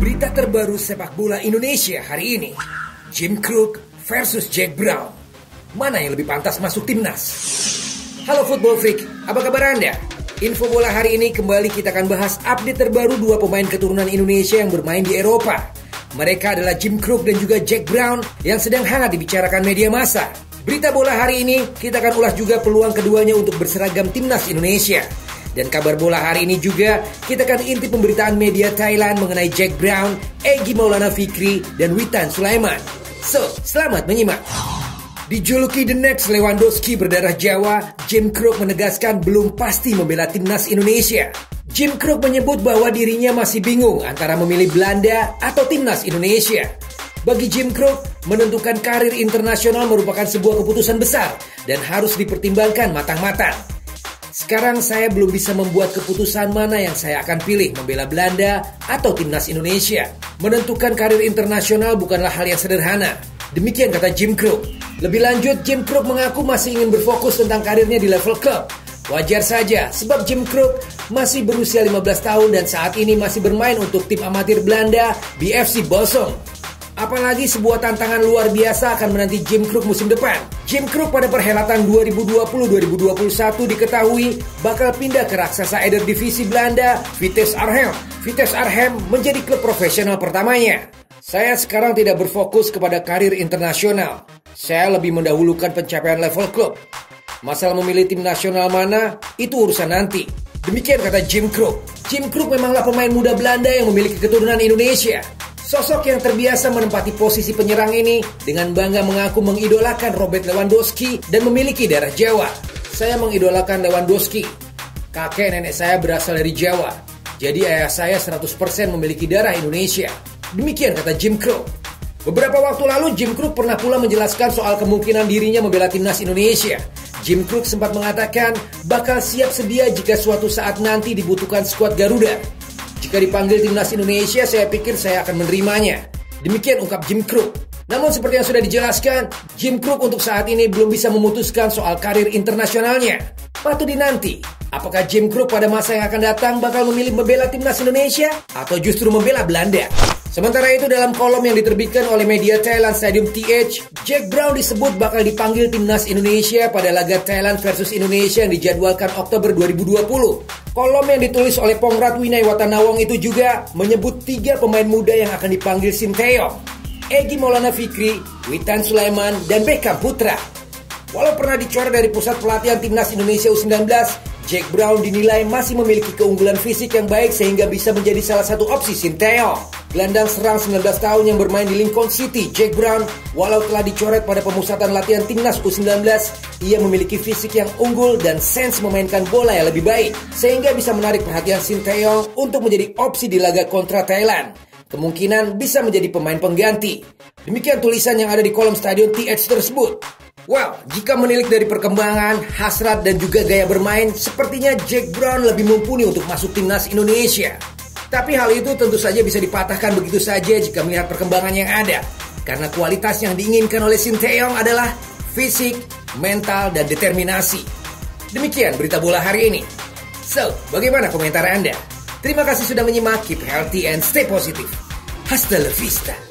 Berita terbaru sepak bola Indonesia hari ini. Jim Crook versus Jack Brown. Mana yang lebih pantas masuk timnas? Halo Football Freak, apa kabar Anda? Info bola hari ini kembali kita akan bahas update terbaru dua pemain keturunan Indonesia yang bermain di Eropa. Mereka adalah Jim Crook dan juga Jack Brown yang sedang hangat dibicarakan media massa. Berita bola hari ini kita akan ulas juga peluang keduanya untuk berseragam timnas Indonesia. Dan kabar bola hari ini juga kita akan intip pemberitaan media Thailand mengenai Jack Brown, Egy Maulana Fikri, dan Witan Sulaiman. So, selamat menyimak. Dijuluki The Next Lewandowski berdarah Jawa, Jim Crook menegaskan belum pasti membela timnas Indonesia. Jim Crook menyebut bahwa dirinya masih bingung antara memilih Belanda atau timnas Indonesia. Bagi Jim Crook, menentukan karir internasional merupakan sebuah keputusan besar dan harus dipertimbangkan matang-matang. Sekarang saya belum bisa membuat keputusan mana yang saya akan pilih, membela Belanda atau timnas Indonesia. Menentukan karir internasional bukanlah hal yang sederhana. Demikian kata Jim Crook. Lebih lanjut, Jim Crook mengaku masih ingin berfokus tentang karirnya di level klub. Wajar saja, sebab Jim Crook masih berusia 15 tahun dan saat ini masih bermain untuk tim amatir Belanda BFC Bosong. Apalagi sebuah tantangan luar biasa akan menanti Jim Crook musim depan. Jim Crook pada perhelatan 2020-2021 diketahui bakal pindah ke raksasa Eder Divisi Belanda, Vitesse Arnhem. Vitesse Arnhem menjadi klub profesional pertamanya. Saya sekarang tidak berfokus kepada karir internasional. Saya lebih mendahulukan pencapaian level klub. Masalah memilih tim nasional mana, itu urusan nanti. Demikian kata Jim Crook. Jim Crook memanglah pemain muda Belanda yang memiliki keturunan Indonesia. Sosok yang terbiasa menempati posisi penyerang ini dengan bangga mengaku mengidolakan Robert Lewandowski dan memiliki darah Jawa. Saya mengidolakan Lewandowski. Kakek nenek saya berasal dari Jawa. Jadi ayah saya 100% memiliki darah Indonesia. Demikian kata Jim Crook. Beberapa waktu lalu Jim Crook pernah pula menjelaskan soal kemungkinan dirinya membela timnas Indonesia. Jim Crook sempat mengatakan bakal siap sedia jika suatu saat nanti dibutuhkan skuad Garuda. Jika dipanggil timnas Indonesia, saya pikir saya akan menerimanya. Demikian ungkap Jim Crook. Namun seperti yang sudah dijelaskan, Jim Crook untuk saat ini belum bisa memutuskan soal karir internasionalnya. Patut dinanti, apakah Jim Crook pada masa yang akan datang bakal memilih membela timnas Indonesia atau justru membela Belanda? Sementara itu dalam kolom yang diterbitkan oleh media Thailand Stadium TH, Jack Brown disebut bakal dipanggil timnas Indonesia pada laga Thailand versus Indonesia yang dijadwalkan Oktober 2020. Kolom yang ditulis oleh Pongrat Winay Watanawong itu juga menyebut tiga pemain muda yang akan dipanggil Sinteyong. Egi Maulana Fikri, Witan Sulaiman, dan Beckham Putra. Walau pernah dicoret dari pusat pelatihan timnas Indonesia U19, Jack Brown dinilai masih memiliki keunggulan fisik yang baik sehingga bisa menjadi salah satu opsi Sinteyong. Gelandang serang 19 tahun yang bermain di Lincoln City, Jack Brown, walau telah dicoret pada pemusatan latihan timnas U19, ia memiliki fisik yang unggul dan sense memainkan bola yang lebih baik, sehingga bisa menarik perhatian Sinteyong untuk menjadi opsi di laga kontra Thailand. Kemungkinan bisa menjadi pemain pengganti. Demikian tulisan yang ada di kolom stadion TH tersebut. Well, jika menilik dari perkembangan, hasrat, dan juga gaya bermain, sepertinya Jack Brown lebih mumpuni untuk masuk timnas Indonesia. Tapi hal itu tentu saja bisa dipatahkan begitu saja jika melihat perkembangan yang ada. Karena kualitas yang diinginkan oleh Sinteyong adalah fisik, mental, dan determinasi. Demikian berita bola hari ini. So, bagaimana komentar Anda? Terima kasih sudah menyimak, keep healthy and stay positive. Hasta la vista.